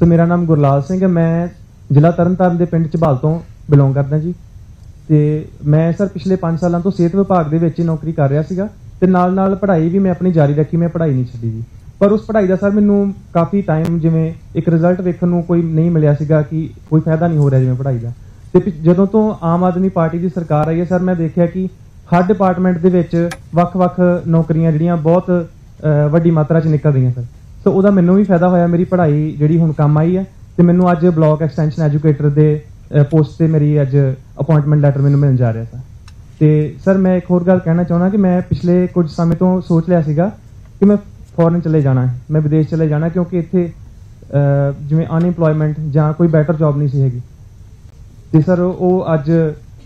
ਸੋ ਮੇਰਾ ਨਾਮ ਗੁਰਲਾਲ ਸਿੰਘ ਹੈ। ਮੈਂ ਜ਼ਿਲ੍ਹਾ ਤਰਨਤਾਰਨ ਦੇ ਪਿੰਡ ਝਬਾਲ ਤੋਂ ਬਿਲੋਂਗ ਕਰਦਾ ਜੀ। ਤੇ ਮੈਂ ਸਰ ਪਿਛਲੇ 5 ਸਾਲਾਂ ਤੋਂ ਸਿਹਤ ਵਿਭਾਗ ਦੇ ਵਿੱਚ ਹੀ ਨੌਕਰੀ ਕਰ ਰਿਹਾ ਸੀਗਾ ਤੇ ਨਾਲ ਨਾਲ ਪੜ੍ਹਾਈ ਵੀ ਮੈਂ ਆਪਣੀ ਜਾਰੀ ਰੱਖੀ, ਮੈਂ ਪੜ੍ਹਾਈ ਨਹੀਂ ਛੱਡੀ ਜੀ। ਪਰ ਉਸ ਪੜ੍ਹਾਈ ਦਾ ਸਰ ਮੈਨੂੰ ਕਾਫੀ ਟਾਈਮ ਜਿਵੇਂ ਇੱਕ ਰਿਜ਼ਲਟ ਵੇਖਣ ਨੂੰ ਕੋਈ ਨਹੀਂ ਮਿਲਿਆ ਸੀਗਾ ਕਿ ਕੋਈ ਫਾਇਦਾ ਨਹੀਂ ਹੋ ਰਿਹਾ ਜਿਵੇਂ ਪੜ੍ਹਾਈ ਦਾ। ਤੇ ਪਿ- ਜਦੋਂ ਤੋਂ ਆਮ ਆਦਮੀ ਪਾਰਟੀ ਦੀ ਸਰਕਾਰ ਆਈ ਹੈ ਸਰ, ਮੈਂ ਦੇਖਿਆ ਕਿ ਹਰ ਡਿਪਾਰਟਮੈਂਟ ਦੇ ਵਿੱਚ ਵੱਖ-ਵੱਖ ਨੌਕਰੀਆਂ ਜਿਹੜੀਆਂ ਬਹੁਤ ਵੱਡੀ ਮਾਤਰਾ 'ਚ ਨਿਕਲ ਰਹੀਆਂ ਸਰ। ਸੋ ਉਹਦਾ ਮੈਨੂੰ ਵੀ ਫਾਇਦਾ ਹੋਇਆ, ਮੇਰੀ ਪੜ੍ਹਾਈ ਜਿਹੜੀ ਹੁਣ ਕੰਮ ਆਈ ਹੈ ਤੇ ਮੈਨੂੰ ਅੱਜ ਬਲਾਕ ਐਕਸਟੈਂਸ਼ਨ ਐਜੂਕੇਟਰ ਦੇ ਪੋਸਟ ਤੇ ਮੇਰੀ ਅੱਜ ਅਪਾਇੰਟਮੈਂਟ ਲੈਟਰ ਮੈਨੂੰ ਮਿਲਣ ਜਾ ਰਿਹਾ ਸੀ ਤੇ ਸਰ, ਮੈਂ ਇੱਕ ਹੋਰ ਗੱਲ ਕਹਿਣਾ ਚਾਹੁੰਦਾ ਕਿ ਮੈਂ ਪਿਛਲੇ ਕੁਝ ਸਮੇਂ ਤੋਂ ਸੋਚ ਲਿਆ ਸੀਗਾ ਕਿ ਮੈਂ ਫੋਰਨ ਚਲੇ ਜਾਣਾ ਹੈ, ਮੈਂ ਵਿਦੇਸ਼ ਚਲੇ ਜਾਣਾ ਕਿਉਂਕਿ ਇੱਥੇ ਜਿਵੇਂ ਅਨਇੰਪਲੋਇਮੈਂਟ ਜਾਂ ਕੋਈ ਬੈਟਰ ਜੌਬ ਨਹੀਂ ਸੀ ਹੈਗੀ। ਤੇ ਸਰ, ਉਹ ਅੱਜ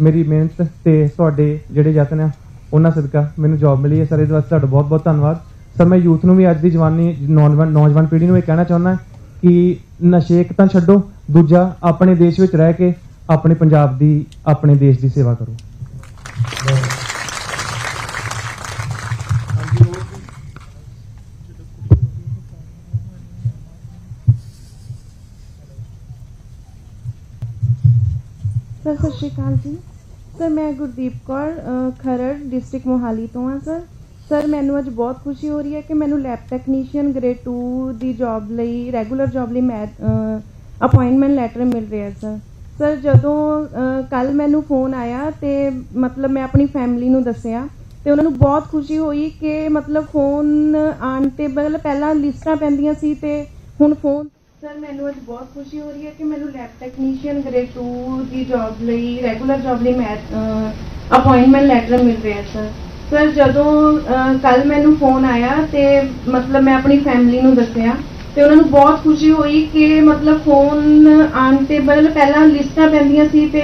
ਮੇਰੀ ਮਿਹਨਤ ਤੇ ਤੁਹਾਡੇ ਜਿਹੜੇ ਯਤਨ ਆ, ਉਹਨਾਂ ਸਦਕਾ ਮੈਨੂੰ ਜੌਬ ਮਿਲੀ ਹੈ। ਸਰ, ਇਹਦੇ ਵਾਸਤੇ ਤੁਹਾਡਾ ਬਹੁਤ ਬਹੁਤ ਧੰਨਵਾਦ। ਸਰ, ਮੈਂ ਯੂਥ ਨੂੰ ਵੀ ਅੱਜ ਦੀ ਜਵਾਨੀ, ਨੌਜਵਾਨ ਨੌਜਵਾਨ ਪੀੜ੍ਹੀ ਨੂੰ ਇਹ ਕਹਿਣਾ ਚਾਹੁੰਦਾ ਕਿ ਨਸ਼ੇ ਇੱਕ ਤਾਂ ਛੱਡੋ, ਦੂਜਾ ਆਪਣੇ ਦੇਸ਼ ਵਿੱਚ ਰਹਿ ਕੇ ਆਪਣੇ ਪੰਜਾਬ ਦੀ, ਆਪਣੇ ਦੇਸ਼ ਦੀ ਸੇਵਾ ਕਰੋ। ਸਰ, ਸਤਿ ਸ਼੍ਰੀ ਅਕਾਲ ਜੀ। ਸਰ, ਮੈਂ ਗੁਰਦੀਪ ਕੌਰ ਖਰੜ, ਡਿਸਟ੍ਰਿਕਟ ਮੋਹਾਲੀ ਤੋਂ ਆ ਸਰ। ਸਰ ਮੈਨੂੰ ਅੱਜ ਬਹੁਤ ਖੁਸ਼ੀ ਹੋ ਰਹੀ ਹੈ ਕਿ ਮੈਨੂੰ ਲੈਬ ਟੈਕਨੀਸ਼ੀਅਨ ਗ੍ਰੇਡ 2 ਦੀ ਜੌਬ ਲਈ ਰੈਗੂਲਰ ਜੌਬ ਲਈ ਮੈਂ ਅਪਾਇੰਟਮੈਂਟ ਲੈਟਰ ਮਿਲ ਰਿਹਾ ਸਰ ਸਰ ਜਦੋਂ ਕੱਲ ਮੈਨੂੰ ਫੋਨ ਆਇਆ ਤੇ ਮਤਲਬ ਮੈਂ ਆਪਣੀ ਫੈਮਿਲੀ ਨੂੰ ਦੱਸਿਆ ਤੇ ਉਹਨਾਂ ਨੂੰ ਬਹੁਤ ਖੁਸ਼ੀ ਹੋਈ ਕਿ ਮਤਲਬ ਫੋਨ ਆਉਣ ਤੇ ਮਤਲਬ ਪਹਿਲਾਂ ਲਿਸਟਾਂ ਪੈਂਦੀਆਂ ਸੀ ਤੇ ਹੁਣ ਫੋਨ ਸਰ ਮੈਨੂੰ ਅੱਜ ਬਹੁਤ ਖੁਸ਼ੀ ਹੋ ਰਹੀ ਹੈ ਕਿ ਮੈਨੂੰ ਲੈਬ ਟੈਕਨੀਸ਼ੀਅਨ ਗ੍ਰੇਡ 2 ਦੀ ਜੌਬ ਲਈ ਰੈਗੂਲਰ ਜੌਬ ਲਈ ਮੈਂ ਅਪਾਇੰਟਮੈਂਟ ਲੈਟਰ ਮਿਲ ਰਿਹਾ ਸਰ ਸਰ ਜਦੋਂ ਕੱਲ ਮੈਨੂੰ ਫੋਨ ਆਇਆ ਤੇ ਮਤਲਬ ਮੈਂ ਆਪਣੀ ਫੈਮਿਲੀ ਨੂੰ ਦੱਸਿਆ ਤੇ ਉਹਨਾਂ ਨੂੰ ਬਹੁਤ ਖੁਸ਼ੀ ਹੋਈ ਕਿ ਮਤਲਬ ਫੋਨ ਆਉਣ ਤੇ ਮਤਲਬ ਪਹਿਲਾਂ ਲਿਸਟਾਂ ਪੈਂਦੀਆਂ ਸੀ ਤੇ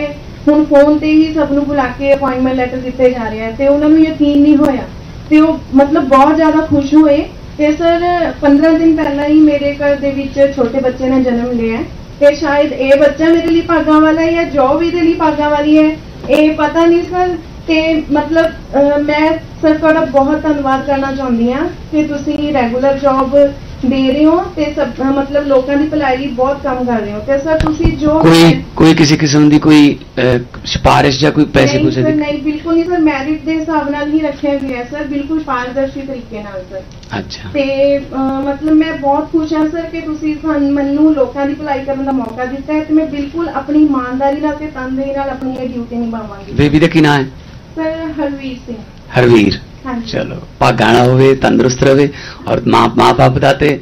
ਹੁਣ ਫੋਨ ਤੇ ਹੀ ਸਭ ਨੂੰ ਬੁਲਾ ਕੇ ਅਪਾਇੰਟਮੈਂਟ ਲੈਟਰ ਦਿੱਤੇ ਜਾ ਰਿਹਾ ਆ ਤੇ ਉਹਨਾਂ ਨੂੰ ਯਕੀਨ ਨਹੀਂ ਹੋਇਆ ਤੇ ਉਹ ਮਤਲਬ ਬਹੁਤ ਜ਼ਿਆਦਾ ਖੁਸ਼ ਹੋਏ ਤੇ ਸਰ 15 ਦਿਨ ਪਹਿਲਾਂ ਹੀ ਮੇਰੇ ਘਰ ਦੇ ਵਿੱਚ ਛੋਟੇ ਬੱਚੇ ਨੇ ਜਨਮ ਲਿਆ ਹੈ ਤੇ ਸ਼ਾਇਦ ਇਹ ਬੱਚਾ ਮੇਰੇ ਲਈ ਭਾਗਾਂ ਵਾਲਾ ਹੈ ਜਾਂ ਜੋਬ ਇਹਦੇ ਲਈ ਭਾਗਾਂ ਵਾਲੀ ਹੈ, ਇਹ ਪਤਾ ਨਹੀਂ ਸਰ। ਤੇ ਮਤਲਬ ਮੈਂ ਸਰ ਤੁਹਾਡਾ ਬਹੁਤ ਧੰਨਵਾਦ ਕਰਨਾ ਚਾਹੁੰਦੀ ਹਾਂ ਕਿ ਤੁਸੀਂ ਰੈਗੂਲਰ ਜੌਬ ਦੇ ਰਹੇ ਹੋ ਤੇ ਸਭ ਮਤਲਬ ਲੋਕਾਂ ਦੀ ਭਲਾਈ ਲਈ ਬਹੁਤ ਕੰਮ ਕਰ ਰਹੇ ਹੋ। ਤੇ ਸਰ ਤੁਸੀਂ ਜੋ ਕੋਈ ਕੋਈ ਕਿਸੇ ਕਿਸਮ ਦੀ ਕੋਈ ਸਿਫਾਰਿਸ਼ ਜਾਂ ਕੋਈ ਪੈਸੇ ਨਹੀਂ ਪੂਸੇ ਦੀ? ਨਹੀਂ ਬਿਲਕੁਲ ਨਹੀਂ ਸਰ ਮੈਰਿਟ ਦੇ ਹਿਸਾਬ ਨਾਲ ਹੀ ਰੱਖਿਆ ਗਿਆ ਸਰ ਬਿਲਕੁਲ ਪਾਰਦਰਸ਼ੀ ਤਰੀਕੇ ਨਾਲ ਸਰ। ਅੱਛਾ। ਤੇ ਮਤਲਬ ਮੈਂ ਬਹੁਤ ਖੁਸ਼ ਹਾਂ ਸਰ ਕਿ ਤੁਸੀਂ ਸਾਨੂੰ ਮੈਨੂੰ ਲੋਕਾਂ ਦੀ ਭਲਾਈ ਕਰਨ ਦਾ ਮੌਕਾ ਦਿੱਤਾ ਹੈ ਤੇ ਮੈਂ ਬਿਲਕੁਲ ਆਪਣੀ ਇਮਾਨਦਾਰੀ ਨਾਲ ਤੇ ਤਨਦੇਹੀ ਨਾਲ ਆਪਣੀ ਇਹ ਡਿਊਟੀ ਨਿਭਾਵਾਂਗੀ। ਬੇਬੀ ਦਾ ਕੀ ਹੈ? ਸਰ ਹਰਵੀਰ ਸਿੰਘ ਹਰਵੀਰ ਹਾਂਜੀ ਚਲੋ ਭਾਗਾਣਾ ਹੋਵੇ ਤੰਦਰੁਸਤ ਰਵੇ ਔਰ ਮਾਂ ਮਾਂ ਬਾਪ ਦਾ ਤੇ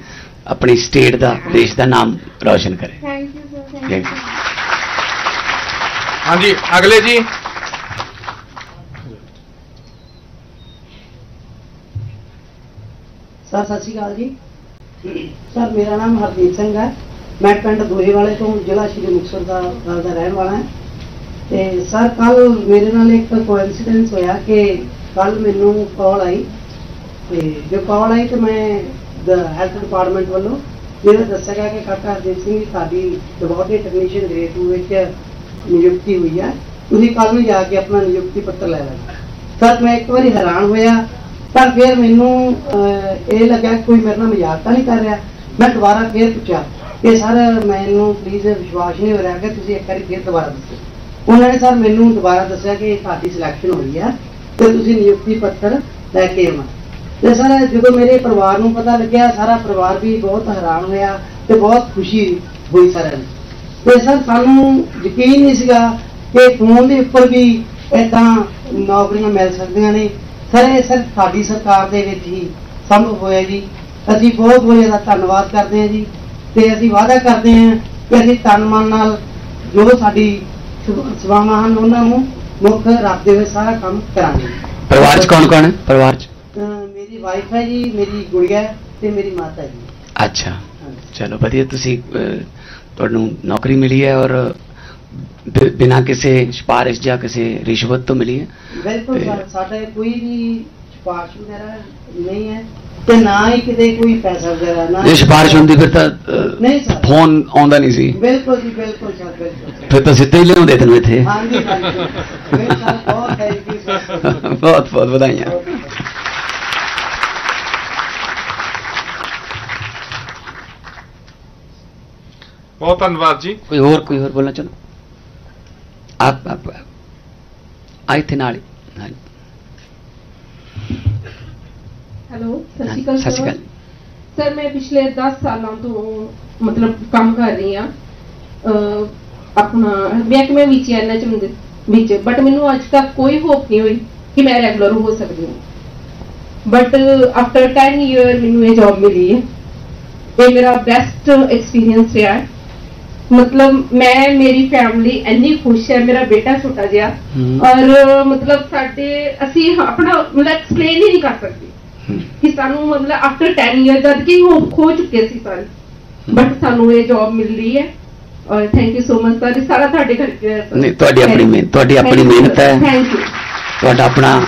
ਆਪਣੀ ਸਟੇਟ ਦਾ ਦੇਸ਼ ਦਾ ਨਾਮ ਰੌਸ਼ਨ ਕਰੇ thank you sir thank Thank you ਹਾਂਜੀ ਅਗਲੇ ਜੀ ਸਰ ਸਤਿ ਸ਼੍ਰੀ ਅਕਾਲ ਜੀ ਸਰ ਮੇਰਾ ਨਾਮ ਹਰਦੀਪ ਸਿੰਘ ਹੈ ਮੈਂ ਪਿੰਡ ਦੋਹੇ ਵਾਲੇ ਤੋਂ ਜ਼ਿਲ੍ਹਾ ਸ਼੍ਰੀ ਮੁਕਤਸਰ ਦਾ ਦਾ ਦਾ ਰਹਿਣ ਵਾਲਾ ਹਾਂ ਤੇ ਸਰ ਕੱਲ ਮੇਰੇ ਨਾਲ ਇੱਕ ਕੋਇਨਸੀਡੈਂਸ ਹੋਇਆ ਕਿ ਕੱਲ ਮੈਨੂੰ ਕਾਲ ਆਈ। ਤੇ ਜੋ ਕਾਲ ਆਈ ਤੇ ਮੈਂ ਹੈਲਥ ਡਿਪਾਰਟਮੈਂਟ ਵੱਲੋਂ ਮੈਨੂੰ ਦੱਸਿਆ ਗਿਆ ਕਿ ਕਾਕਾ ਹਰਦੀਪ ਸਿੰਘ ਜੀ ਸਾਡੀ ਲੈਬੋਰਟਰੀ ਟੈਕਨੀਸ਼ੀਅਨ ਗ੍ਰੇਡ 2 ਵਿੱਚ ਨਿਯੁਕਤੀ ਹੋਈ ਹੈ ਤੁਸੀਂ ਕੱਲ ਨੂੰ ਜਾ ਕੇ ਆਪਣਾ ਨਿਯੁਕਤੀ ਪੱਤਰ ਲੈ ਲੈਣਾ। ਸਰ, ਮੈਂ ਇੱਕ ਵਾਰੀ ਹੈਰਾਨ ਹੋਇਆ। ਪਰ ਫਿਰ ਮੈਨੂੰ ਇਹ ਲੱਗਾ ਕੋਈ ਮੇਰੇ ਨਾਲ ਮਜ਼ਾਕ ਤਾਂ ਨਹੀਂ ਕਰ ਰਿਹਾ। ਮੈਂ ਦੁਬਾਰਾ ਫਿਰ ਪੁੱਛਿਆ ਕਿ ਸਰ, ਮੈਨੂੰ ਪਲੀਜ਼ ਵਿਸ਼ਵਾਸ ਨਹੀਂ ਹੋ ਰਿਹਾ ਕਿ ਤੁਸੀਂ ਇੱਕ ਵਾਰੀ ਫਿਰ ਦੁਬਾਰਾ ਦੱਸੋ। ਉਹਨਾਂ ਨੇ ਸਰ ਮੈਨੂੰ ਦੁਬਾਰਾ ਦੱਸਿਆ ਕਿ ਤੁਹਾਡੀ ਸਿਲੈਕਸ਼ਨ ਹੋਈ ਹੈ ਤੇ ਤੁਸੀਂ ਨਿਯੁਕਤੀ ਪੱਤਰ ਲੈ ਕੇ ਆਉਣਾ। ਤੇ ਸਰ, ਜਦੋਂ ਮੇਰੇ ਪਰਿਵਾਰ ਨੂੰ ਪਤਾ ਲੱਗਿਆ, ਸਾਰਾ ਪਰਿਵਾਰ ਵੀ ਬਹੁਤ ਹੈਰਾਨ ਹੋਇਆ ਤੇ ਬਹੁਤ ਖੁਸ਼ੀ ਹੋਈ ਸਾਰਿਆਂ ਤੇ ਸਰ, ਸਾਨੂੰ ਯਕੀਨ ਨਹੀਂ ਸੀਗਾ ਕਿ ਫੋਨ ਦੇ ਉੱਪਰ ਵੀ ਇਦਾਂ ਨੌਕਰੀਆਂ ਮਿਲ ਸਕਦੀਆਂ ਨੇ। ਸਰ, ਇਹ ਸਰ ਸਾਡੀ ਸਰਕਾਰ ਦੇ ਵਿੱਚ ਹੀ ਸੰਭਵ ਹੋਇਆ ਜੀ। ਅਸੀਂ ਬਹੁਤ ਬਹੁਤ ਜ਼ਿਆਦਾ ਧੰਨਵਾਦ ਕਰਦੇ ਹਾਂ ਜੀ। ਤੇ ਅਸੀਂ ਵਾਅਦਾ ਕਰਦੇ ਹਾਂ ਕਿ ਅਸੀਂ ਤਨ ਮਨ ਨਾਲ ਜੋ ਸਾਡੀ ਸੇਵਾ- ਸੇਵਾਵਾਂ ਹਨ ਉਹਨਾਂ ਨੂੰ ਮੁੱਖ ਰੱਖਦੇ ਹੋਏ ਸਾਰਾ ਕੰਮ ਕਰਾਂਗੇ ਪਰਿਵਾਰ ਚ ਕੌਣ ਕੌਣ ਹੈ ਪਰਿਵਾਰ ਚ ਅਹ ਮੇਰੀ ਵਾਈਫ ਹੈ ਜੀ ਮੇਰੀ ਗੁੜੀਆ ਹੈ ਤੇ ਮੇਰੀ ਮਾਤਾ ਜੀ ਅੱਛਾ ਹਾਂਜੀ। ਚਲੋ ਵਧੀਆ ਤੁਸੀਂ ਅਹ, ਤੁਹਾਨੂੰ ਨੌਕਰੀ ਮਿਲੀ ਹੈ ਔਰ ਬਿ- ਬਿਨਾਂ ਕਿਸੇ ਸਿਫਾਰਿਸ਼ ਜਾਂ ਕਿਸੇ ਰਿਸ਼ਵਤ ਤੋਂ ਮਿਲੀ ਹੈ ਬਿਲਕੁਲ ਤੇ- ਸਰ ਸਾਡੇ ਕੋਈ ਵੀ ਸਿਫਾਰਿਸ਼ ਵਗੈਰਾ ਨਹੀਂ ਹੈ ਤੇ ਨਾ ਹੀ ਕਿਤੇ ਕੋਈ ਪੈਸਾ ਵਗੈਰਾ ਨਾ ਜੇ ਸਿਫਾਰਿਸ਼ ਹੁੰਦੀ ਫਿਰ ਤਾਂ ਨਹੀਂ ਸਰ। ਫੋਨ ਆਉਂਦਾ ਨਹੀਂ ਸੀ। ਬਿਲਕੁਲ ਜੀ ਬਿਲਕੁਲ ਸਰ ਬਿਲਕੁਲ ਫਿਰ ਤਾਂ ਸਿੱਧੇ ਹੀ ਲਿਆਉਂਦੇ ਤੈਨੂੰ ਇੱਥੇ। ਹਾਂਜੀ ਹਾਂਜੀ। ਬਹੁਤ ਥੈਂਕ ਯੂ ਸਰ ਬਹੁਤ ਬਹੁਤ ਵਧਾਈਆਂ। ਬਹੁਤ ਧੰਨਵਾਦ ਜੀ। ਕੋਈ ਹੋਰ ਕੋਈ ਹੋਰ ਬੋਲਣਾ ਚਾਹੁੰਦਾ? ਆਪ ਆਪ ਆਇਥੇ ਨਾਲ ਹਾਂਜੀ। ਹੈਲੋ ਸਤਿ ਸ਼੍ਰੀ ਅਕਾਲ ਸਰ ਮੈਂ ਪਿਛਲੇ 10 ਸਾਲਾਂ ਤੋਂ ਮਤਲਬ ਕੰਮ ਕਰ ਰਹੀ ਆ ਆਪਣਾ ਮੈਂ ਮੈਂ ਵਿੱਚ ਐਨਾ ਚ ਵਿੱਚ। ਬਟ ਮੈਨੂੰ ਅੱਜ ਤੱਕ ਕੋਈ ਹੋਪ ਨਹੀਂ ਹੋਈ ਕਿ ਮੈਂ ਰੈਗੂਲਰ ਹੋ ਸਕਦੀ ਹਾਂ। ਬਟ ਆਫਟਰ 10 ਇਅਰ ਮੈਨੂੰ ਇਹ ਜੌਬ ਮਿਲੀ ਹੈ। ਇਹ ਮੇਰਾ ਬੈਸਟ ਐਕਸਪੀਰੀਅੰਸ ਰਿਹਾ ਮਤਲਬ ਮੈਂ ਮੇਰੀ ਫੈਮਿਲੀ ਇੰਨੀ ਖੁਸ਼ ਹੈ ਮੇਰਾ ਬੇਟਾ ਛੋਟਾ ਜਿਹਾ। ਔਰ ਮਤਲਬ ਸਾਡੇ ਅਸੀਂ ਆਪਣਾ ਮਤਲਬ ਐਕਸਪਲੇਨ ਹੀ ਨਹੀਂ ਕਰ ਸਕਦੇ। ਕਿ ਸਾਨੂੰ ਮਤਲਬ ਆਫਟਰ 10 ਇਅਰ ਜਦ ਕਿ ਉਹ ਖੋ ਚੁੱਕੇ ਸੀ ਸਾਰੇ ਬਟ ਸਾਨੂੰ ਇਹ ਜੌਬ ਮਿਲ ਰਹੀ ਹੈ ਔਰ thank you so much sir ਸਾਰਾ ਤੁਹਾਡੇ ਕਰਕੇ ਹੈ. ਨਹੀਂ, ਤੁਹਾਡੀ ਆਪਣੀ ਮਿਹਨਤ- ਤੁਹਾਡੀ ਆਪਣੀ ਮਿਹਨਤ. ਹੈ। Thank you. ਤੁਹਾਡਾ ਆਪਣਾ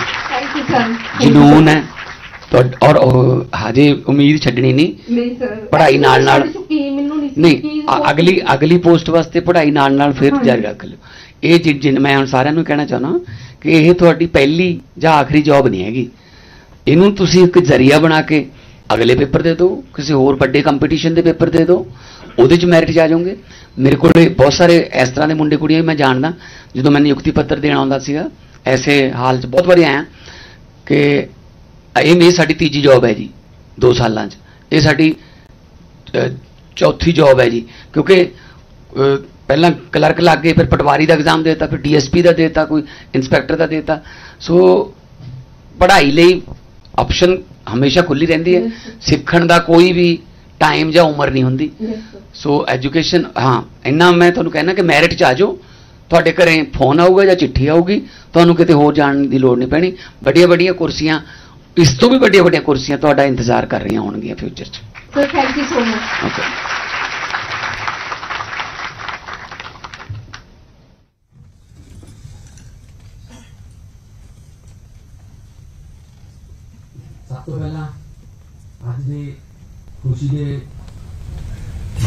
ਜਨੂਨ. ਹੈ ਤੁਹਾਡ- ਔਰ ਹਜੇ ਉਮੀਦ ਛੱਡਣੀ ਨਹੀਂ ਨਹੀਂ ਸਰ ਪੜ੍ਹਾਈ ਨਾਲ- ਨਾਲ- ਨਹੀਂ ਅਗਲੀ ਅਗਲੀ ਪੋਸਟ ਵਾਸਤੇ ਪੜ੍ਹਾਈ ਨਾਲ ਨਾਲ ਫਿਰ। ਜਾਰੀ ਰੱਖ ਲਿਓ ਇਹ ਜਿਨ ਮੈਂ ਹੁਣ ਸਾਰਿਆਂ ਨੂੰ ਕਹਿਣਾ ਚਾਹੁੰਦਾ ਕਿ ਇਹ ਤੁਹਾਡੀ ਪਹਿਲੀ ਜਾਂ ਆਖਰੀ ਜੌਬ ਨਹੀਂ ਹੈਗੀ ਇਹਨੂੰ ਤੁਸੀਂ ਇੱਕ ਜ਼ਰੀਆ ਬਣਾ ਕੇ ਅਗਲੇ ਪੇਪਰ ਦੇ ਦਿਓ, ਕਿਸੇ ਹੋਰ ਵੱਡੇ ਕੰਪੀਟੀਸ਼ਨ ਦੇ ਪੇਪਰ ਦੇ ਦਿਓ, ਉਹਦੇ ਚ ਮੈਰਿਟ 'ਚ ਆ ਜਾਓਗੇ। ਮੇਰੇ ਕੋਲ ਬਹੁਤ ਸਾਰੇ ਇਸ ਤਰ੍ਹਾਂ ਦੇ ਮੁੰਡੇ ਕੁੜੀਆਂ ਵੀ ਮੈਂ ਜਾਣਦਾ, ਜਦੋਂ ਮੈਂ ਨਿਯੁਕਤੀ ਪੱਤਰ ਦੇਣ ਆਉਂਦਾ ਸੀਗਾ, ਐਸੇ ਹਾਲ 'ਚ ਬਹੁਤ ਵਾਰੀ ਆਇਆ ਕਿ ਇਹ ਮੇਰੀ ਸਾਡੀ ਤੀਜੀ ਜੌਬ ਹੈ ਜੀ 2 ਸਾਲਾਂ 'ਚ। ਇਹ ਸਾਡੀ ਚੌਥੀ ਜੌਬ ਹੈ ਜੀ, ਕਿਉਂਕਿ ਪਹਿਲਾਂ ਕਲਰਕ ਲੱਗ ਗਏ, ਫਿਰ ਪਟਵਾਰੀ ਦਾ ਐਗਜ਼ਾਮ ਦੇਤਾ, ਫਿਰ ਡੀਐਸਪੀ ਦਾ ਦੇਤਾ, ਕੋਈ ਇਨਸਪੈਕਟਰ ਦਾ ਦੇਤਾ। ਸੋ ਪੜ੍ਹਾਈ ਲਈ ਆਪਸ਼ਨ ਹਮੇਸ਼ਾ ਖੁੱਲੀ ਰਹਿੰਦੀ ਹੈ. ਸਿੱਖਣ ਦਾ ਕੋਈ ਵੀ ਟਾਈਮ ਜਾਂ ਉਮਰ ਨਹੀਂ ਹੁੰਦੀ. ਸੋ ਐਜੂਕੇਸ਼ਨ ਹਾਂ ਇੰਨਾ ਮੈਂ ਤੁਹਾਨੂੰ ਕਹਿਣਾ ਕਿ ਮੈਰਿਟ ਚ ਆ ਜਾਓ ਤੁਹਾਡੇ ਘਰੇ ਫੋਨ ਆਊਗਾ ਜਾਂ ਚਿੱਠੀ ਆਊਗੀ ਤੁਹਾਨੂੰ ਕਿਤੇ ਹੋਰ ਜਾਣ ਦੀ ਲੋੜ ਨਹੀਂ ਪੈਣੀ ਵੱਡੀਆਂ ਵੱਡੀਆਂ ਕੁਰਸੀਆਂ ਇਸ ਤੋਂ ਵੀ ਵੱਡੀਆਂ ਵੱਡੀਆਂ ਕੁਰਸੀਆਂ ਤੁਹਾਡਾ ਇੰਤਜ਼ਾਰ ਕਰ ਰਹੀਆਂ ਹੋਣਗੀਆਂ ਫਿਊਚਰ ਚ Sir, thank you so much. Okay ਤੋਂ ਪਹਿਲਾਂ। ਅੱਜ ਦੇ ਖੁਸ਼ੀ ਦੇ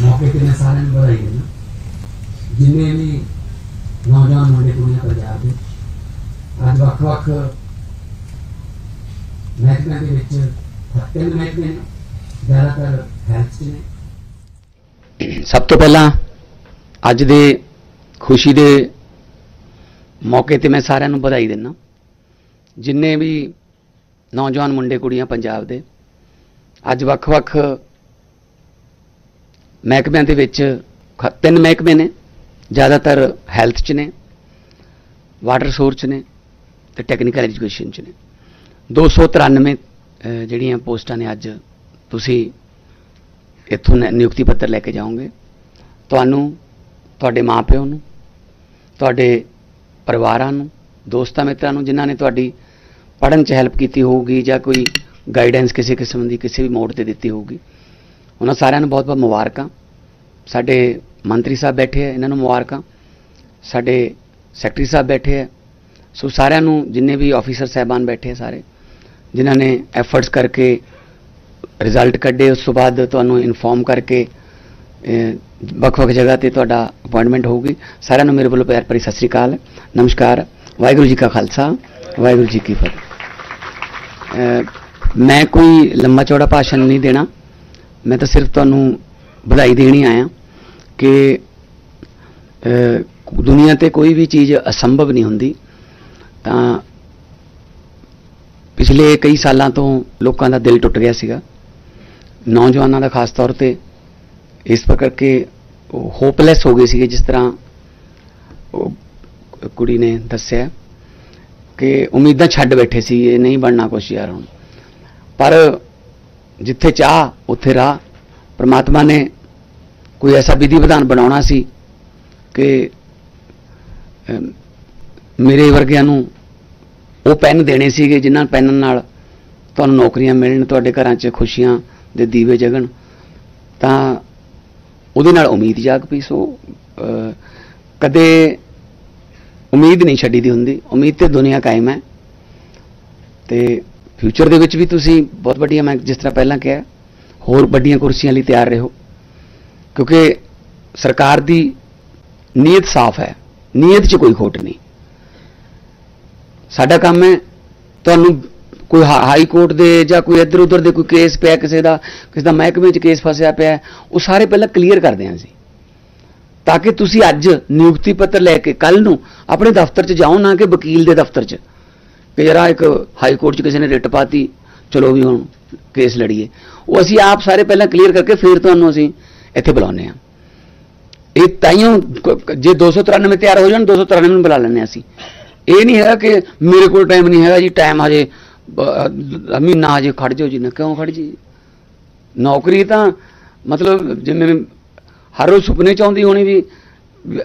ਮੌਕੇ ਤੇ ਮੈਂ ਸਾਰਿਆਂ ਨੂੰ ਵਧਾਈ ਦਿੰਦਾ। ਜਿੰਨੇ ਵੀ ਨੌਜਵਾਨ ਮੁੰਡੇ ਕੁੜੀਆਂ ਪੰਜਾਬ ਦੇ ਅੱਜ ਵੱਖ-ਵੱਖ ਮਹਿਕਮਿਆਂ ਦੇ ਵਿੱਚ ਤਿੰਨ ਮਹਿਕਮੇ ਨੇ ਜ਼ਿਆਦਾਤਰ ਹੈਲਥ 'ਚ ਨੇ। ਸਭ ਤੋਂ ਪਹਿਲਾਂ ਅੱਜ ਦੇ ਖੁਸ਼ੀ ਦੇ ਮੌਕੇ ਤੇ ਮੈਂ ਸਾਰਿਆਂ ਨੂੰ ਵਧਾਈ ਦਿੰਦਾ। ਜਿੰਨੇ ਵੀ ਨੌਜਵਾਨ ਮੁੰਡੇ ਕੁੜੀਆਂ ਪੰਜਾਬ ਦੇ। ਅੱਜ ਵੱਖ-ਵੱਖ ਮਹਿਕਮਿਆਂ ਦੇ ਵਿੱਚ ਖ- ਤਿੰਨ ਮਹਿਕਮੇ ਨੇ ਜ਼ਿਆਦਾਤਰ ਹੈਲਥ 'ਚ ਨੇ ਵਾਟਰ ਸੋਰਸ 'ਚ ਨੇ ਤੇ ਟੈਕਨੀਕਲ ਐਜੂਕੇਸ਼ਨ 'ਚ ਨੇ। 293 ਅਹ, ਜਿਹੜੀਆਂ ਪੋਸਟਾਂ ਨੇ ਅੱਜ ਤੁਸੀਂ ਇੱਥੋਂ ਨ- ਨਿਯੁਕਤੀ ਪੱਤਰ ਲੈ ਕੇ ਜਾਓਗੇ। ਤੁਹਾਨੂੰ ਤੁਹਾਡੇ ਮਾਪਿਓ ਨੂੰ ਤੁਹਾਡੇ ਪਰਿਵਾਰਾਂ ਨੂੰ ਦੋਸਤਾਂ ਮਿੱਤਰਾਂ ਨੂੰ ਜਿਨ੍ਹਾਂ ਨੇ ਤੁਹਾਡੀ ਪੜ੍ਹਨ 'ਚ ਹੈਲਪ ਕੀਤੀ ਹੋਊਗੀ ਜਾਂ ਕੋਈ ਗਾਈਡੈਂਸ ਕਿਸੇ ਕਿਸਮ ਦੀ ਕਿਸੇ ਵੀ ਮੋੜ ਤੇ ਦਿੱਤੀ ਹੋਊਗੀ। ਉਹਨਾਂ ਸਾਰਿਆਂ ਨੂੰ ਬਹੁਤ-ਬਹੁਤ ਮੁਬਾਰਕਾਂ। ਸਾਡੇ ਮੰਤਰੀ ਸਾਹਿਬ ਬੈਠੇ ਆ, ਇਹਨਾਂ ਨੂੰ ਮੁਬਾਰਕਾਂ। ਸਾਡੇ ਸੈਕਟਰੀ ਸਾਹਿਬ ਬੈਠੇ ਆ। ਸੋ ਸਾਰਿਆਂ ਨੂੰ ਜਿੰਨੇ ਵੀ ਆਫੀਸਰ ਸਹਿਬਾਨ ਬੈਠੇ ਆ ਸਾਰੇ, ਜਿਨ੍ਹਾਂ ਨੇ ਐਫਰਟਸ ਕਰਕੇ ਰਿਜ਼ਲਟ ਕੱਢੇ, ਉਸ ਤੋਂ ਬਾਅਦ ਤੁਹਾਨੂੰ ਇਨਫੋਰਮ ਕਰਕੇ ਵੱਖ-ਵੱਖ ਜਗ੍ਹਾ ਤੇ ਤੁਹਾਡਾ ਅਪਾਇੰਟਮੈਂਟ ਹੋਊਗੀ। ਸਾਰਿਆਂ ਨੂੰ ਮੇਰੇ ਵੱਲੋਂ ਪਿਆਰ ਭਰੀ ਸਤਿ ਸ੍ਰੀ ਅਕਾਲ। ਨਮਸਕਾਰ। ਵਾਹਿਗੁਰੂ ਜੀ ਕਾ ਖਾਲਸਾ। ਵਾਹਿਗੁਰੂ ਜੀ ਕੀ ਫਤਿਹ। ਮੈਂ ਕੋਈ ਲੰਮਾ ਚੌੜਾ ਭਾਸ਼ਣ ਨਹੀਂ ਦੇਣਾ। ਮੈਂ ਤਾਂ ਸਿਰਫ ਤੁਹਾਨੂੰ ਵਧਾਈ ਦੇਣੀ ਆਇਆ ਕਿ ਦੁਨੀਆ ਤੇ ਕੋਈ ਵੀ ਚੀਜ਼ ਅਸੰਭਵ ਨਹੀਂ ਹੁੰਦੀ। ਤਾਂ ਪਿਛਲੇ ਕਈ ਸਾਲਾਂ ਤੋਂ ਲੋਕਾਂ ਦਾ ਦਿਲ ਟੁੱਟ ਗਿਆ ਸੀਗਾ। ਨੌਜਵਾਨਾਂ ਦਾ ਖਾਸ ਤੌਰ ਤੇ ਇਸ ਪ੍ਰਕਾਰ ਕਿ ਉਹ ਹੋਪਲੈਸ ਹੋ ਗਏ ਸੀਗੇ, ਜਿਸ ਤਰ੍ਹਾਂ ਉਹ ਕੁੜੀ ਨੇ ਦੱਸਿਆ। ਕਿ ਉਮੀਦਾਂ ਛੱਡ ਬੈਠੇ ਸੀ, ਇਹ ਨਹੀਂ ਬਣਨਾ ਕੁਛ ਯਾਰ ਹੁਣ। ਪਰ ਜਿੱਥੇ ਚਾਹ, ਉੱਥੇ ਰਾਹ। ਪ੍ਰਮਾਤਮਾ ਨੇ ਕੋਈ ਐਸਾ ਵਿਧੀ ਵਿਧਾਨ ਬਣਾਉਣਾ ਸੀ ਕਿ ਮੇਰੇ ਵਰਗਿਆਂ ਨੂੰ ਉਹ ਪੈਨ ਦੇਣੇ ਸੀਗੇ ਜਿਨ੍ਹਾਂ ਪੈਨ ਨਾਲ ਤੁਹਾਨੂੰ ਨੌਕਰੀਆਂ ਮਿਲਣ, ਤੁਹਾਡੇ ਘਰਾਂ 'ਚ ਖੁਸ਼ੀਆਂ ਦੇ ਦੀਵੇ ਜਗਣ। ਤਾਂ ਉਹਦੇ ਨਾਲ ਉਮੀਦ ਜਾਗ ਪਈ। ਸੋ ਕਦੇ ਉਮੀਦ ਨਹੀਂ ਛੱਡੀ ਦੀ ਹੁੰਦੀ। ਉਮੀਦ ਤੇ ਦੁਨੀਆ ਕਾਇਮ ਹੈ। ਤੇ ਫਿਊਚਰ ਦੇ ਵਿੱਚ ਵੀ ਤੁਸੀਂ ਬਹੁਤ ਵੱਡੀਆਂ, ਮੈਂ ਜਿਸ ਤਰ੍ਹਾਂ ਪਹਿਲਾਂ ਕਿਹਾ, ਹੋਰ ਵੱਡੀਆਂ ਕੁਰਸੀਆਂ ਲਈ ਤਿਆਰ ਰਹੋ। ਕਿਉਂਕਿ ਸਰਕਾਰ ਦੀ ਨੀਅਤ ਸਾਫ਼ ਹੈ। ਨੀਅਤ 'ਚ ਕੋਈ ਖੋਟ ਨਹੀਂ। ਸਾਡਾ ਕੰਮ ਹੈ ਤੁਹਾਨੂੰ ਕੋਈ ਹਾ- ਹਾਈ ਕੋਰਟ ਦੇ ਜਾਂ ਕੋਈ ਇੱਧਰ ਉੱਧਰ ਦੇ ਕੋਈ ਕੇਸ ਪਿਆ ਕਿਸੇ ਦਾ ਕਿਸੇ ਦਾ ਮਹਿਕਮੇ 'ਚ ਕੇਸ ਫਸਿਆ ਪਿਆ, ਉਹ ਸਾਰੇ ਪਹਿਲਾਂ ਕਲੀਅਰ ਕਰਦੇ ਹਾਂ ਅਸੀਂ। ਤਾਂ ਕਿ ਤੁਸੀਂ ਅੱਜ ਨਿਯੁਕਤੀ ਪੱਤਰ ਲੈ ਕੇ ਕੱਲ ਨੂੰ ਆਪਣੇ ਦਫ਼ਤਰ 'ਚ ਜਾਓ, ਨਾ ਕਿ ਵਕੀਲ ਦੇ ਦਫ਼ਤਰ 'ਚ। ਕਿ ਜਰਾ ਇੱਕ ਹਾਈ ਕੋਰਟ 'ਚ ਕਿਸੇ ਨੇ ਰਿਟ ਪਾਤੀ, ਚਲੋ ਵੀ ਹੁਣ ਕੇਸ ਲੜੀਏ। ਉਹ ਅਸੀਂ ਆਪ ਸਾਰੇ ਪਹਿਲਾਂ ਕਲੀਅਰ ਕਰਕੇ ਫਿਰ ਤੁਹਾਨੂੰ ਅਸੀਂ ਇੱਥੇ ਬੁਲਾਉਂਦੇ ਆ ਇਹ ਤਾਈਓ ਜੇ 293 ਤਿਆਰ ਹੋ ਜਾਣ 293 ਨੂੰ ਬੁਲਾ ਲੈਂਦੇ ਹਾਂ ਅਸੀਂ। ਇਹ ਨਹੀਂ ਹੈਗਾ ਕਿ ਮੇਰੇ ਕੋਲ ਟਾਈਮ ਨਹੀਂ ਹੈਗਾ ਜੀ ਟਾਈਮ ਹਜੇ ਮਹੀਨਾ ਹਜੇ ਖੜ ਜਾਓ ਜੀ। ਨਾ ਕਿਉਂ ਖੜ ਜੀ ਨੌਕਰੀ ਤਾਂ ਮਤਲਬ ਜਿਵੇਂ ਹਰ ਰੋਜ਼ ਸੁਪਨੇ ਚ ਆਉਂਦੀ ਹੋਣੀ ਵੀ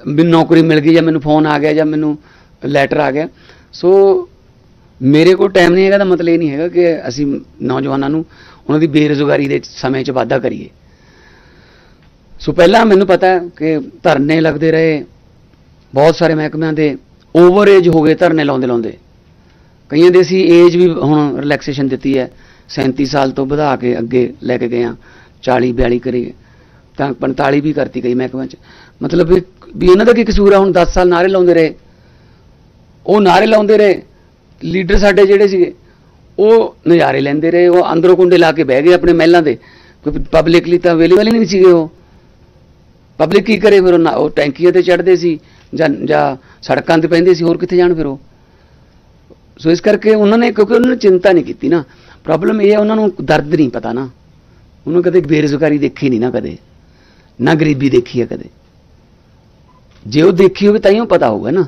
ਮੈਨੂੰ ਨੌਕਰੀ ਮਿਲ ਗਈ ਜਾਂ ਮੈਨੂੰ ਫੋਨ ਆ ਗਿਆ ਜਾਂ ਮੈਨੂੰ ਲੈਟਰ ਆ ਗਿਆ। ਸੋ ਮੇਰੇ ਕੋਲ ਟਾਈਮ ਨਹੀਂ ਹੈਗਾ ਤਾਂ ਮਤਲਬ ਇਹ ਨਹੀਂ ਹੈਗਾ ਕਿ ਅਸੀਂ ਨੌਜਵਾਨਾਂ ਨੂੰ ਉਹਨਾਂ ਦੀ ਬੇਰੁਜ਼ਗਾਰੀ ਦੇ ਸਮੇਂ 'ਚ ਵਾਧਾ ਕਰੀਏ। ਸੋ ਪਹਿਲਾਂ ਮੈਨੂੰ ਪਤਾ ਹੈ ਕਿ ਧਰਨੇ ਲੱਗਦੇ ਰਹੇ। ਬਹੁਤ ਸਾਰੇ ਮਹਿਕਮਿਆਂ ਦੇ ਓਵਰ ਏਜ ਹੋ ਗਏ ਧਰਨੇ ਲਾਉਂਦੇ ਲਾਉਂਦੇ। ਕਈਆਂ ਦੇ ਅਸੀਂ ਏਜ ਵੀ ਹੁਣ ਰਿਲੈਕਸੇਸ਼ਨ ਦਿੱਤੀ ਹੈ। 37 ਸਾਲ ਤੋਂ ਵਧਾ ਕੇ ਅੱਗੇ ਲੈ ਕੇ ਗਏ ਹਾਂ। 40 42 ਕਰੀ ਤਾਂ 45 ਵੀ ਕਰਤੀ ਗਈ ਮਹਿਕਮਿਆਂ 'ਚ। ਮਤਲਬ ਵੀ ਵੀ ਇਹਨਾਂ ਦਾ ਕੀ ਕਸੂਰ ਆ? ਹੁਣ 10 ਸਾਲ ਨਾਰੇ ਲਾਉਂਦੇ ਰਹੇ। ਉਹ ਨਾਰੇ ਲਾਉਂਦੇ ਰਹੇ। ਲੀਡਰ ਸਾਡੇ ਜਿਹੜੇ ਸੀਗੇ, ਉਹ ਨਜ਼ਾਰੇ ਲੈਂਦੇ ਰਹੇ। ਉਹ ਅੰਦਰੋਂ ਕੁੰਡੇ ਲਾ ਕੇ ਬਹਿ ਗਏ ਆਪਣੇ ਮਹਿਲਾਂ ਦੇ। ਕੋਈ ਪਬਲਿਕਲੀ ਤਾਂ ਅਵੇਲੇਬਲ ਹੀ ਨਹੀਂ ਸੀਗੇ ਉਹ। ਪਬਲਿਕ ਕੀ ਕਰੇ ਫਿਰ? ਉਹ ਨਾ- ਉਹ ਟੈਂਕੀਆਂ ਤੇ ਚੜਦੇ ਸੀ ਜਾਂ ਜਾਂ ਸੜਕਾਂ ਤੇ ਪੈਂਦੇ ਸੀ। ਹੋਰ ਕਿੱਥੇ ਜਾਣ ਫਿਰ ਉਹ? ਸੋ ਇਸ ਕਰਕੇ ਉਹਨਾਂ ਨੇ ਕਿਉਂਕਿ ਉਹਨਾਂ ਨੇ ਚਿੰਤਾ ਨਹੀਂ ਕੀਤੀ ਨਾ। ਪ੍ਰੋਬਲਮ ਇਹ ਹੈ, ਉਹਨਾਂ ਨੂੰ ਦਰਦ ਨਹੀਂ ਪਤਾ ਨਾ। ਉਹਨੂੰ ਕਦੇ ਬੇਰੁਜ਼ਗਾਰੀ ਦੇਖੀ ਨਹੀਂ ਨਾ ਕਦੇ। ਨਾ ਗਰੀਬੀ ਦੇਖੀ ਹੈ ਕਦੇ। ਜੇ ਉਹ ਦੇਖੀ ਹੋਵੇ ਤਾਂ ਹੀ ਉਹ ਪਤਾ ਹੋਊਗਾ ਨਾ।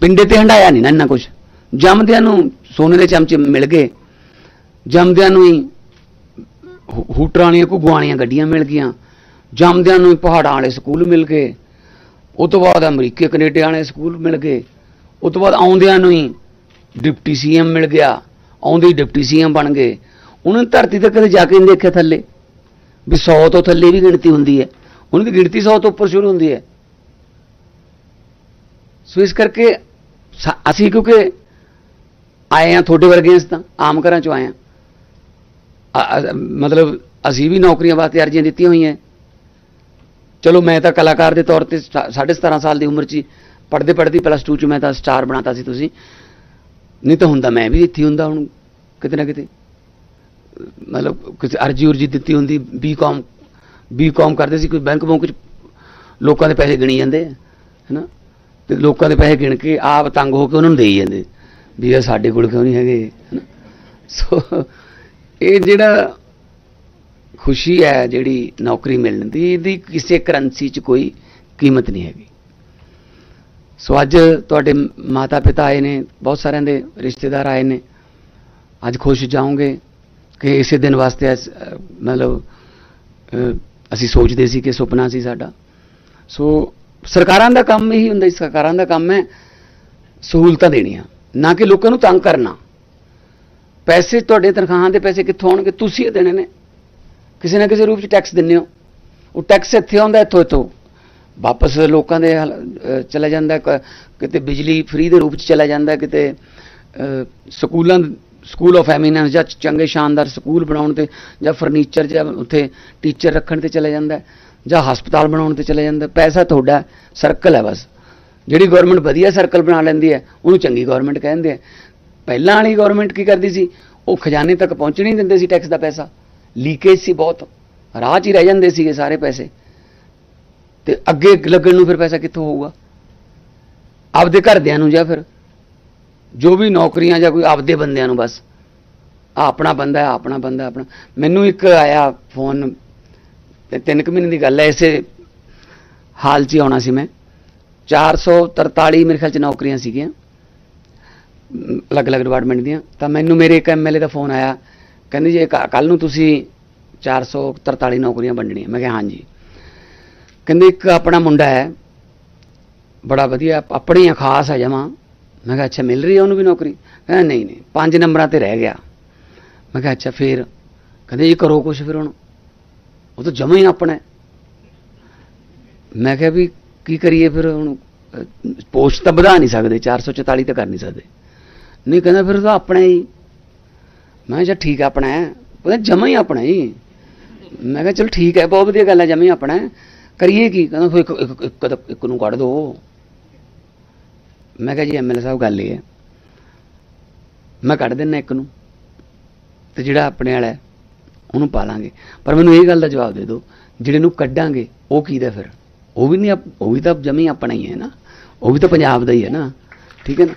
ਪਿੰਡੇ ਤੇ ਹੰਡਾਇਆ ਨਹੀਂ ਨਾ ਇੰਨਾ ਕੁਝ ਜੰਮਦਿਆਂ ਨੂੰ ਸੋਨੇ ਦੇ ਚਮਚੇ ਮਿਲ ਗਏ। ਜੰਮਦਿਆਂ ਨੂੰ ਹੀ ਹੂ- ਹੂਟਰਾਂ ਵਾਲੀਆਂ ਘੁਗਵਾਣੀਆਂ ਗੱਡੀਆਂ ਮਿਲ ਗਈਆਂ। ਜੰਮਦਿਆਂ ਨੂੰ ਹੀ ਪਹਾੜਾਂ ਵਾਲੇ ਸਕੂਲ ਮਿਲ ਗਏ। ਉਹ ਤੋਂ ਬਾਅਦ ਅਮਰੀਕੇ, ਕੈਨੇਡਾ ਵਾਲੇ ਸਕੂਲ ਮਿਲ ਗਏ। ਉਹ ਤੋਂ ਬਾਅਦ ਆਉਂਦਿਆਂ ਨੂੰ ਹੀ ਡਿਪਟੀ ਸੀਐਮ ਮਿਲ ਗਿਆ। ਆਉਂਦੇ ਹੀ ਡਿਪਟੀ ਸੀਐਮ ਬਣ ਗਏ। ਉਹਨਾਂ ਨੇ ਧਰਤੀ ਤੇ ਕਦੇ ਜਾ ਕੇ ਨਹੀਂ ਦੇਖਿਆ ਥੱਲੇ। ਵੀ 100 ਤੋਂ ਥੱਲੇ ਵੀ ਗਿਣਤੀ ਹੁੰਦੀ ਹੈ। ਉਹਨਾਂ ਦੀ ਗਿਣਤੀ 100 ਤੋਂ ਉੱਪਰ ਸ਼ੁਰੂ ਹੁੰਦੀ ਹੈ। ਸੋ ਇਸ ਕਰਕੇ ਸਾ- ਅਸੀਂ ਕਿਉਂਕਿ ਆਏ ਆ ਤੁਹਾਡੇ ਵਰਗੇ ਤਾਂ ਆਮ ਘਰਾਂ ਚੋਂ ਆਏ ਆ ਮਤਲਬ ਅਸੀਂ ਵੀ ਨੌਕਰੀਆਂ ਵਾਸਤੇ ਅਰਜ਼ੀਆਂ ਦਿੱਤੀਆਂ ਹੋਈਆਂ ਚਲੋ ਮੈਂ ਤਾਂ ਕਲਾਕਾਰ ਦੇ ਤੌਰ ਤੇ ਸਤਾ- ਸਾਢੇ 17 ਸਾਲ ਦੀ ਉਮਰ 'ਚ ਪੜਦੇ ਪੜਦੀ ਪਲੱਸ 2 'ਚ ਮੈਂ ਤਾਂ ਸਟਾਰ ਬਣਾਤਾ ਸੀ ਤੁਸੀਂ। ਨਹੀਂ ਤਾਂ ਹੁੰਦਾ, ਮੈਂ ਵੀ ਇੱਥੇ ਹੁੰਦਾ ਹੁਣ, ਕਿਤੇ ਨਾ ਕਿਤੇ। ਮਤਲਬ ਕਿਸੇ ਅਰਜੀ ਉਰਜੀ ਦਿੱਤੀ ਹੁੰਦੀ ਬੀਕਾਮ ਬੀਕਾਮ ਕਰਦੇ ਸੀ, ਕੋਈ ਬੈਂਕ ਬੁੰਕ 'ਚ ਲੋਕਾਂ ਦੇ ਪੈਸੇ ਗਿਣੀ ਜਾਂਦੇ ਆ ਹੈਨਾ? ਤੇ ਲੋਕਾਂ ਦੇ ਪੈਸੇ ਗਿਣ ਕੇ ਆਪ ਤੰਗ ਹੋ ਕੇ ਉਹਨਾਂ ਨੂੰ ਦੇਈ ਜਾਂਦੇ, ਵੀ ਇਹ ਸਾਡੇ ਕੋਲ ਕਿਉਂ ਨਹੀਂ ਹੈਗੇ, ਹੈਨਾ? ਸੋ ਇਹ ਜਿਹੜਾ ਖੁਸ਼ੀ ਹੈ ਜਿਹੜੀ ਨੌਕਰੀ ਮਿਲਣ ਦੀ, ਇਹਦੀ ਕਿਸੇ ਕਰੰਸੀ 'ਚ ਕੋਈ ਕੀਮਤ ਨਹੀਂ ਹੈਗੀ। ਸੋ ਅੱਜ ਤੁਹਾਡੇ ਮਾਤਾ ਪਿਤਾ ਆਏ ਨੇ, ਬਹੁਤ ਸਾਰਿਆਂ ਦੇ ਰਿਸ਼ਤੇਦਾਰ ਆਏ ਨੇ, ਅੱਜ ਖੁਸ਼ ਜਾਓਗੇ ਕਿ ਇਸੇ ਦਿਨ ਵਾਸਤੇ ਅ, ਮਤਲਬ ਅਸੀਂ ਸੋਚਦੇ ਸੀ ਕਿ ਸੁਪਨਾ ਸੀ ਸਾਡਾ। ਸੋ ਸਰਕਾਰਾਂ ਦਾ ਕੰਮ ਇਹੀ ਹੁੰਦਾ ਸਰਕਾਰਾਂ ਦਾ ਕੰਮ ਹੈ ਸਹੂਲਤਾਂ ਦੇਣੀਆਂ ਨਾ ਕਿ ਲੋਕਾਂ ਨੂੰ ਤੰਗ ਕਰਨਾ। ਪੈਸੇ ਤੁਹਾਡੇ ਤਨਖਾਹਾਂ ਦੇ ਪੈਸੇ ਕਿੱਥੋਂ ਆਉਣਗੇ? ਤੁਸੀਂ ਇਹ ਦੇਣੇ ਨੇ। ਕਿਸੇ ਨਾ ਕਿਸੇ ਰੂਪ 'ਚ ਟੈਕਸ ਦਿੰਦੇ ਹੋ। ਉਹ ਟੈਕਸ ਇੱਥੇ ਆਉਂਦਾ ਇੱਥੋਂ ਇੱਥੋਂ। ਵਾਪਸ ਲੋਕਾਂ ਦੇ ਹਲ- ਅਹ ਚਲਾ ਜਾਂਦਾ ਕ- ਕਿਤੇ ਬਿਜਲੀ ਫ੍ਰੀ ਦੇ ਰੂਪ 'ਚ ਚਲਾ ਜਾਂਦਾ ਕਿਤੇ ਸਕੂਲਾਂ ਸਕੂਲ ਆਫ ਐਮੀਨੈਂਸ ਜਾਂ ਚੰਗੇ ਸ਼ਾਨਦਾਰ ਸਕੂਲ ਬਣਾਉਣ ਤੇ ਜਾਂ ਫਰਨੀਚਰ ਜਾਂ ਉੱਥੇ ਟੀਚਰ ਰੱਖਣ ਤੇ ਚਲੇ ਜਾਂਦਾ ਜਾਂ ਹਸਪਤਾਲ ਬਣਾਉਣ ਤੇ ਚਲੇ ਜਾਂਦਾ ਪੈਸਾ ਤੁਹਾਡਾ ਸਰਕਲ ਹੈ ਬਸ। ਜਿਹੜੀ ਗਵਰਨਮੈਂਟ ਵਧੀਆ ਸਰਕਲ ਬਣਾ ਲੈਂਦੀ ਹੈ, ਉਹਨੂੰ ਚੰਗੀ ਗਵਰਨਮੈਂਟ ਕਹਿੰਦੇ ਆ ਪਹਿਲਾਂ ਵਾਲੀ ਗਵਰਨਮੈਂਟ ਕੀ ਕਰਦੀ ਸੀ? ਉਹ ਖਜ਼ਾਨੇ ਤੱਕ ਪਹੁੰਚ ਨਹੀਂ ਦਿੰਦੇ ਸੀ ਟੈਕਸ ਦਾ ਪੈਸਾ। ਲੀਕੇਜ ਸੀ ਬਹੁਤ। ਰਾਹ 'ਚ ਹੀ ਰਹਿ ਜਾਂਦੇ ਸੀਗੇ ਸਾਰੇ ਪੈਸੇ। ਤੇ ਅੱਗੇ ਲੱਗਣ ਨੂੰ ਫਿਰ ਪੈਸਾ ਕਿੱਥੋਂ ਹੋਊਗਾ? ਆਪਦੇ ਘਰਦਿਆਂ ਨੂੰ ਜਾਂ ਫਿਰ ਜੋ ਵੀ ਨੌਕਰੀਆਂ ਜਾਂ ਕੋਈ ਆਪਦੇ ਬੰਦਿਆਂ ਨੂੰ ਬਸ ਆ ਆਪਣਾ ਬੰਦਾ ਹੈ ਆਪਣਾ ਬੰਦਾ ਆਪਣਾ। ਮੈਨੂੰ ਇੱਕ ਆਇਆ ਫੋਨ, ਤੇ ਤਿੰਨ ਕੁ ਮਹੀਨੇ ਦੀ ਗੱਲ ਹੈ, ਇਸੇ ਹਾਲ 'ਚ ਹੀ ਆਉਣਾ ਸੀ ਮੈਂ। 443 ਮੇਰੇ ਖਿਆਲ 'ਚ ਨੌਕਰੀਆਂ ਸੀਗੀਆਂ, ਅਲੱਗ-ਅਲੱਗ ਡਿਪਾਰਟਮੈਂਟ ਦੀਆਂ। ਤਾਂ ਮੈਨੂੰ ਮੇਰੇ ਇੱਕ ਐਮਐਲਏ ਦਾ ਫੋਨ ਆਇਆ, ਕਹਿੰਦੇ ਜੀ ਕੱਲ ਨੂੰ ਤੁਸੀਂ 443 ਨੌਕਰੀਆਂ ਵੰਡਣੀਆਂ। ਮੈਂ ਕਿਹਾ, ਹਾਂਜੀ। ਕਹਿੰਦੇ, ਇੱਕ ਆਪਣਾ ਮੁੰਡਾ ਹੈ, ਬੜਾ ਵਧੀਆ, ਆਪਣੀ ਖਾਸ ਹੈ ਜਮਾ। ਮੈਂ ਕਿਹਾ, ਅੱਛਾ, ਮਿਲ ਰਹੀ ਹੈ ਉਹਨੂੰ ਵੀ ਨੌਕਰੀ? ਕਹਿੰਦਾ, ਨਹੀਂ ਨਹੀਂ, ਪੰਜ ਨੰਬਰਾਂ ਤੇ ਰਹਿ ਗਿਆ। ਮੈਂ ਕਿਹਾ, ਅੱਛਾ, ਫੇਰ? ਕਹਿੰਦੇ ਜੀ ਕਰੋ ਕੁਛ ਫਿਰ ਹੁਣ। ਉਹ ਤਾਂ ਜਮਾ ਹੀ ਆਪਣਾ ਮੈਂ ਕਿਹਾ, ਵੀ ਕੀ ਕਰੀਏ ਫਿਰ ਹੁਣ? ਪੋਸਟ ਤਾਂ ਵਧਾ ਨਹੀਂ ਸਕਦੇ 444 ਤਾਂ ਕਰ ਨਹੀਂ ਸਕਦੇ। ਨਹੀਂ, ਕਹਿੰਦਾ, ਫਿਰ ਤਾਂ ਆਪਣਾ ਹੀ। ਮੈਂ ਕਿਹਾ ਚੱਲ ਠੀਕ ਹੈ ਆਪਣਾ ਹੈ। ਕਹਿੰਦਾ, ਜਮਾ ਹੀ ਆਪਣਾ ਹੀ। ਮੈਂ ਕਿਹਾ, ਚਲ, ਠੀਕ ਹੈ, ਬਹੁਤ ਵਧੀਆ ਗੱਲ ਹੈ, ਜਮਾ ਹੀ ਆਪਣਾ ਕਰੀਏ ਕੀ? ਕਹਿੰਦਾ, ਫਿਰ ਇੱਕ ਇੱਕ- ਇੱਕ ਇੱਕ- ਇੱਕ ਨੂੰ ਕੱਢ ਦੋ। ਮੈਂ ਕਿਹਾ ਜੀ ਐਮਐਲਏ ਸਾਹਿਬ ਗੱਲ ਇਹ ਹੈ। ਮੈਂ ਕੱਢ ਦਿੰਨਾ ਇੱਕ ਨੂੰ ਤੇ ਜਿਹੜਾ ਆਪਣੇ ਵਾਲਾ ਹੈ, ਉਹਨੂੰ ਪਾ ਲਾਂਗੇ। ਪਰ ਮੈਨੂੰ ਇਹ ਗੱਲ ਦਾ ਜਵਾਬ ਦੇ ਦਿਓ ਜਿਹੜੇ ਨੂੰ ਕੱਢਾਂਗੇ ਉਹ ਕੀ ਦਾ ਫਿਰ? ਉਹ ਵੀ ਨਹੀਂ ਉਹ ਵੀ ਤਾਂ ਜਮੀ ਆਪਣਾ ਹੀ ਹੈ ਨਾ। ਉਹ ਵੀ ਤਾਂ ਪੰਜਾਬ ਦਾ ਹੀ ਹੈ ਨਾ। ਠੀਕ ਹੈ ਨਾ?